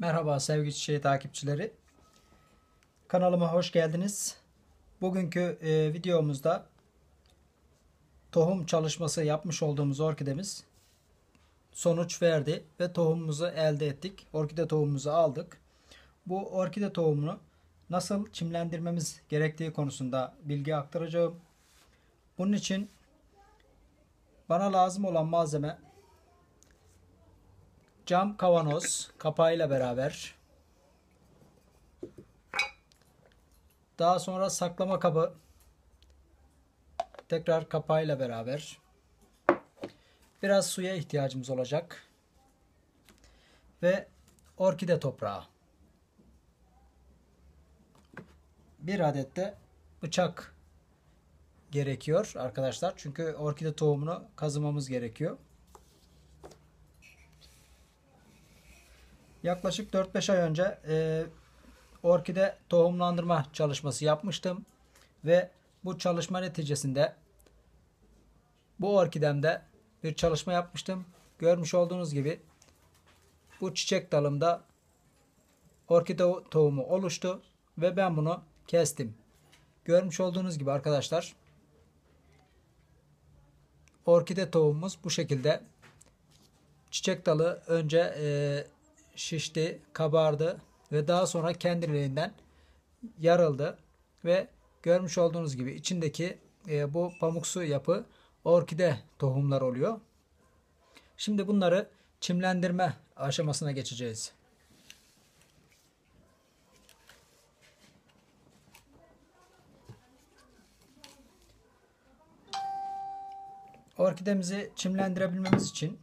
Merhaba sevgili çiçeği takipçileri. Kanalıma hoş geldiniz. Bugünkü e, videomuzda tohum çalışması yapmış olduğumuz orkidemiz sonuç verdi ve tohumumuzu elde ettik. Orkide tohumumuzu aldık. Bu orkide tohumunu nasıl çimlendirmemiz gerektiği konusunda bilgi aktaracağım. Bunun için bana lazım olan malzeme cam kavanoz kapağıyla beraber. Daha sonra saklama kabı. Tekrar kapağıyla beraber. Biraz suya ihtiyacımız olacak. Ve orkide toprağı. Bir adet de bıçak gerekiyor arkadaşlar. Çünkü orkide tohumunu kazımamız gerekiyor Yaklaşık 4-5 ay önce e, orkide tohumlandırma çalışması yapmıştım. Ve bu çalışma neticesinde bu orkidemde bir çalışma yapmıştım. Görmüş olduğunuz gibi bu çiçek dalımda orkide tohumu oluştu ve ben bunu kestim. Görmüş olduğunuz gibi arkadaşlar orkide tohumumuz bu şekilde çiçek dalı önce e, şişti, kabardı ve daha sonra kendiliğinden yarıldı ve görmüş olduğunuz gibi içindeki e, bu pamuksu yapı orkide tohumlar oluyor. Şimdi bunları çimlendirme aşamasına geçeceğiz. Orkidemizi çimlendirebilmemiz için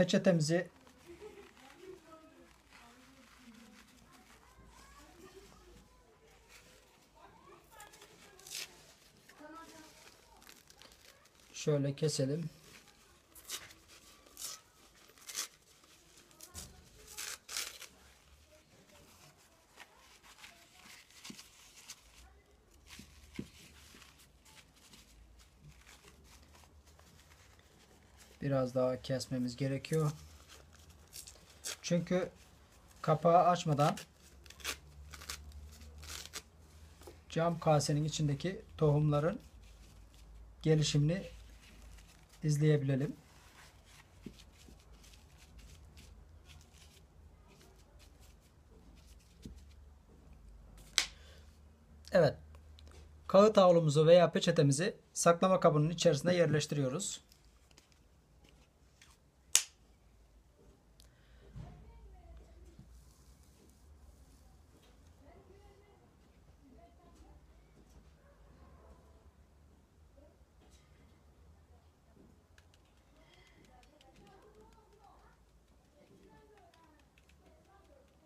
peçetemizi şöyle keselim. Biraz daha kesmemiz gerekiyor. Çünkü kapağı açmadan cam kasenin içindeki tohumların gelişimini izleyebilelim. Evet. Kağıt havlumuzu veya peçetemizi saklama kabının içerisine yerleştiriyoruz.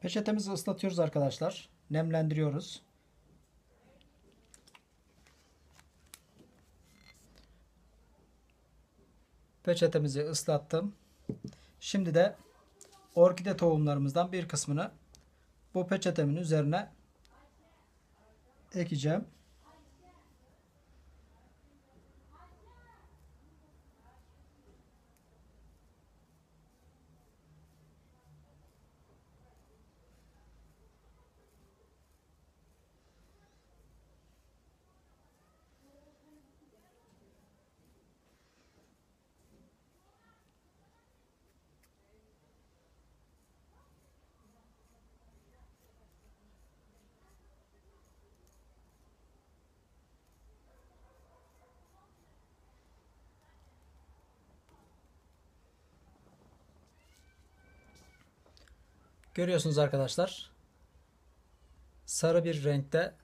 Peçetemizi ıslatıyoruz arkadaşlar. Nemlendiriyoruz. Peçetemizi ıslattım. Şimdi de orkide tohumlarımızdan bir kısmını bu peçetemin üzerine ekeceğim. Görüyorsunuz arkadaşlar. Sarı bir renkte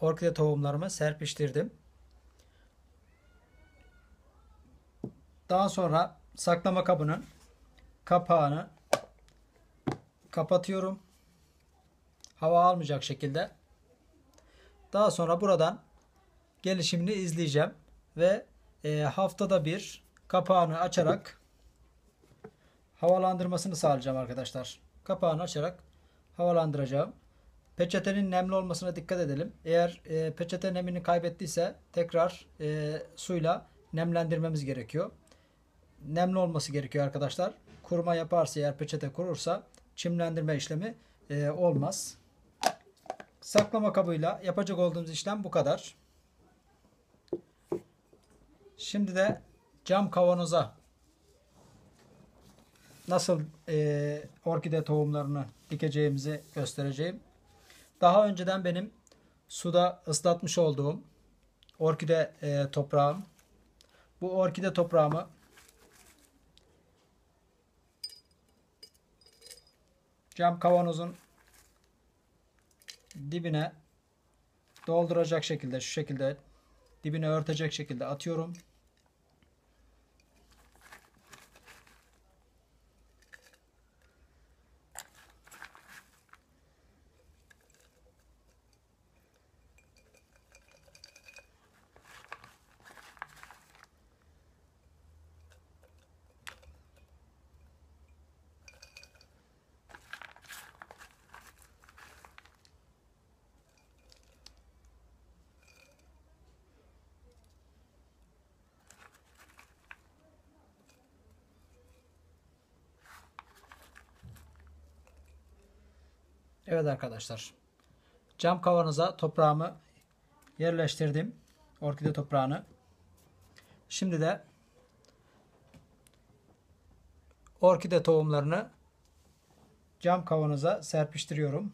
orkide tohumlarımı serpiştirdim. Daha sonra saklama kabının kapağını kapatıyorum. Hava almayacak şekilde. Daha sonra buradan gelişimini izleyeceğim ve e, haftada bir kapağını açarak havalandırmasını sağlayacağım arkadaşlar kapağını açarak havalandıracağım. Peçetenin nemli olmasına dikkat edelim. Eğer e, peçete nemini kaybettiyse tekrar e, suyla nemlendirmemiz gerekiyor. nemli olması gerekiyor arkadaşlar. Kuruma yaparsa eğer peçete kurursa çimlendirme işlemi e, olmaz. Saklama kabıyla yapacak olduğumuz işlem bu kadar. Şimdi de cam kavanoza nasıl e, orkide tohumlarını dikeceğimizi göstereceğim. Daha önceden benim suda ıslatmış olduğum orkide e, toprağım. Bu orkide toprağımı cam kavanozun dibine dolduracak şekilde şu şekilde dibine örtecek şekilde atıyorum. Evet arkadaşlar. Cam kavanoza toprağımı yerleştirdim. Orkide toprağını. Şimdi de orkide tohumlarını cam kavanoza serpiştiriyorum.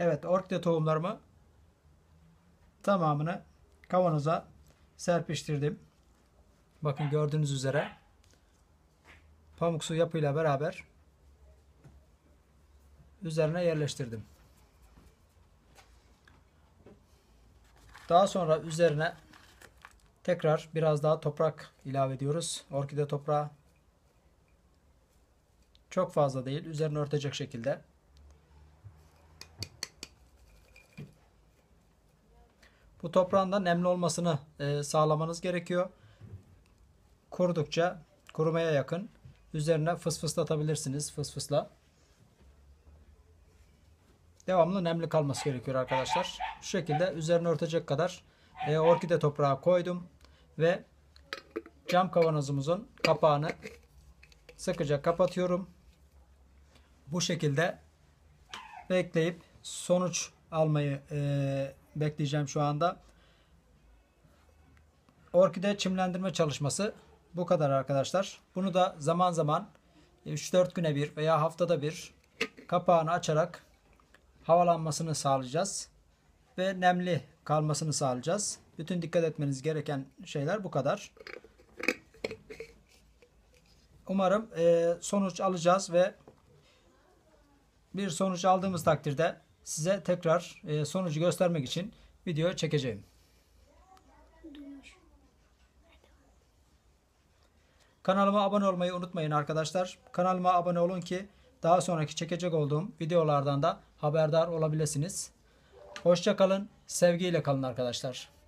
Evet orkide tohumlarımı tamamını kavanoza serpiştirdim. Bakın gördüğünüz üzere pamuk su yapıyla beraber üzerine yerleştirdim. Daha sonra üzerine tekrar biraz daha toprak ilave ediyoruz. Orkide toprağı çok fazla değil. Üzerine örtecek şekilde. Bu toprağın da nemli olmasını e, sağlamanız gerekiyor. Kurudukça kurumaya yakın üzerine fıs fıslatabilirsiniz fıs fısla. Devamlı nemli kalması gerekiyor arkadaşlar. Şu şekilde üzerine örtecek kadar e, orkide toprağı koydum ve cam kavanozumuzun kapağını sıkıca kapatıyorum. Bu şekilde bekleyip sonuç almayı e, bekleyeceğim şu anda. Orkide çimlendirme çalışması bu kadar arkadaşlar. Bunu da zaman zaman 3-4 güne bir veya haftada bir kapağını açarak havalanmasını sağlayacağız. Ve nemli kalmasını sağlayacağız. Bütün dikkat etmeniz gereken şeyler bu kadar. Umarım e, sonuç alacağız ve bir sonuç aldığımız takdirde size tekrar e, sonucu göstermek için video çekeceğim. Kanalıma abone olmayı unutmayın arkadaşlar. Kanalıma abone olun ki daha sonraki çekecek olduğum videolardan da haberdar olabilirsiniz. Hoşçakalın, sevgiyle kalın arkadaşlar.